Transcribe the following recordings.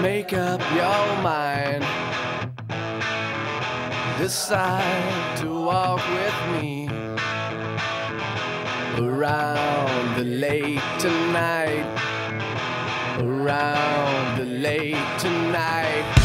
Make up your mind. Decide to walk with me around the lake tonight. Around the lake tonight.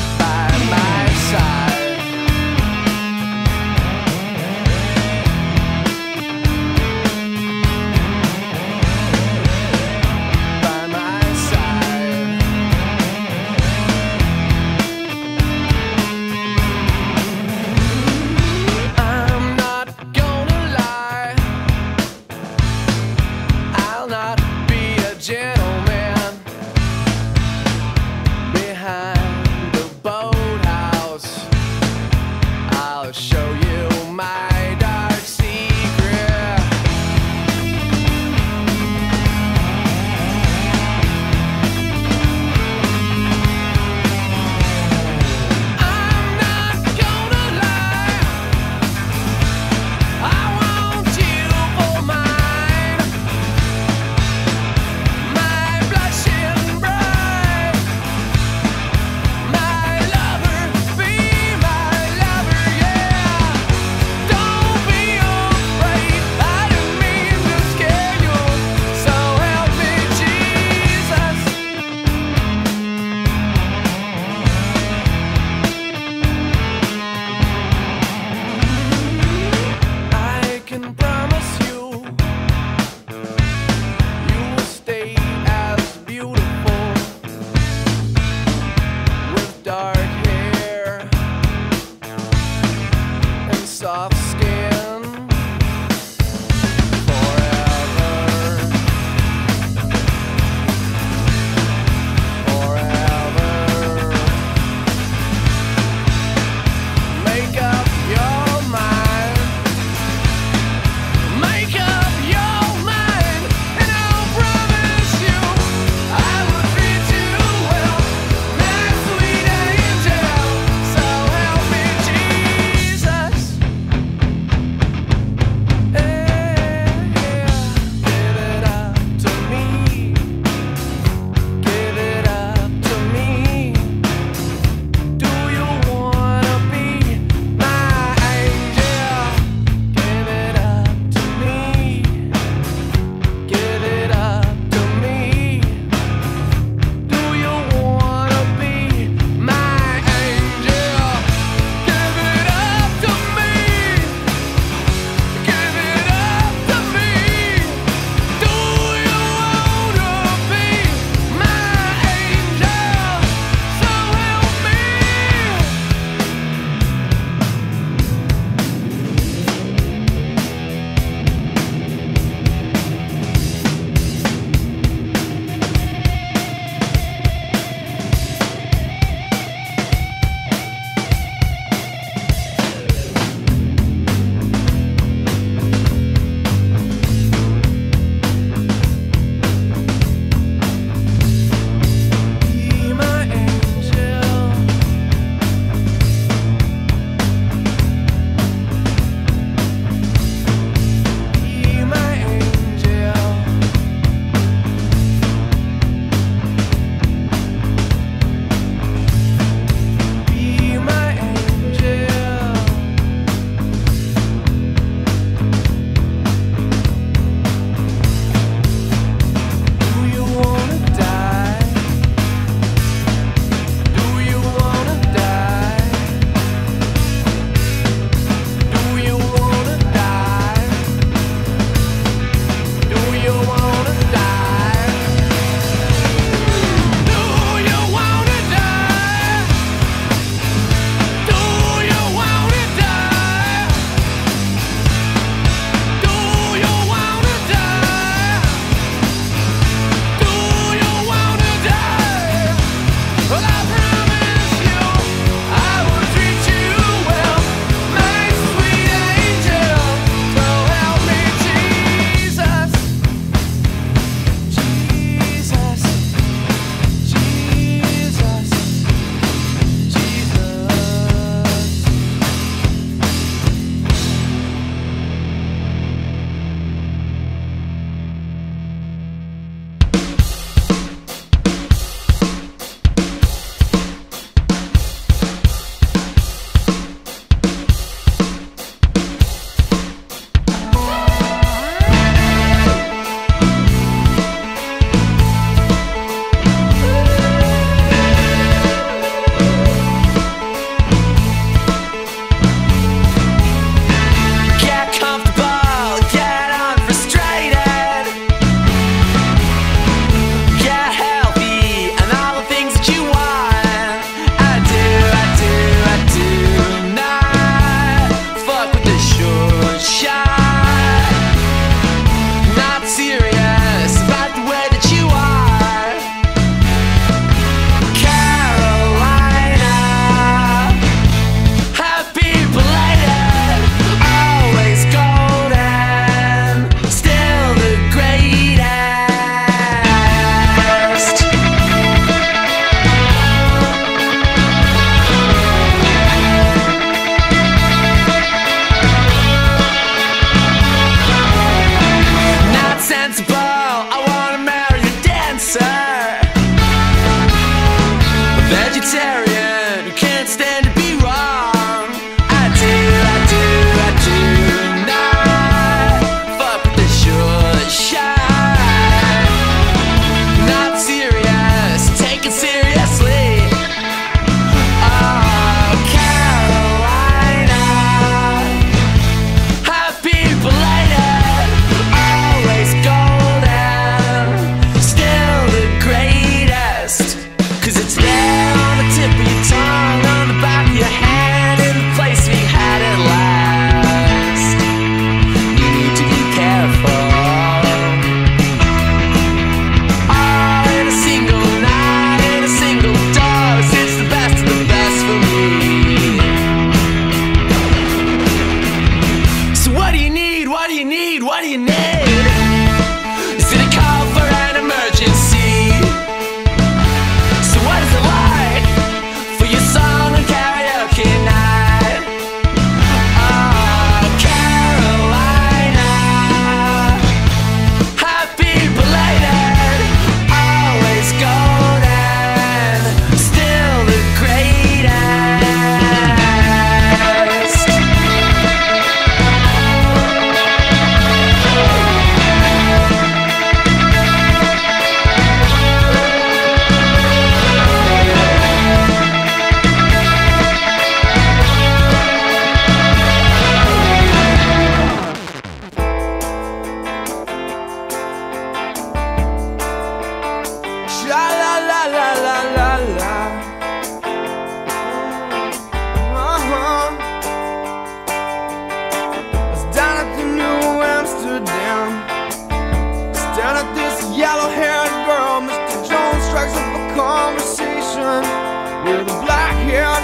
with a black hand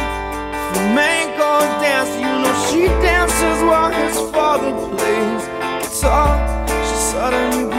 flamenco dance. You know she dances while his father plays guitar. She suddenly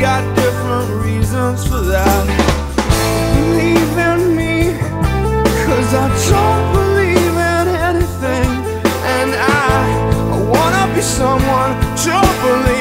got different reasons for that. Believe in me Cause I don't believe in anything. And I, I wanna be someone to believe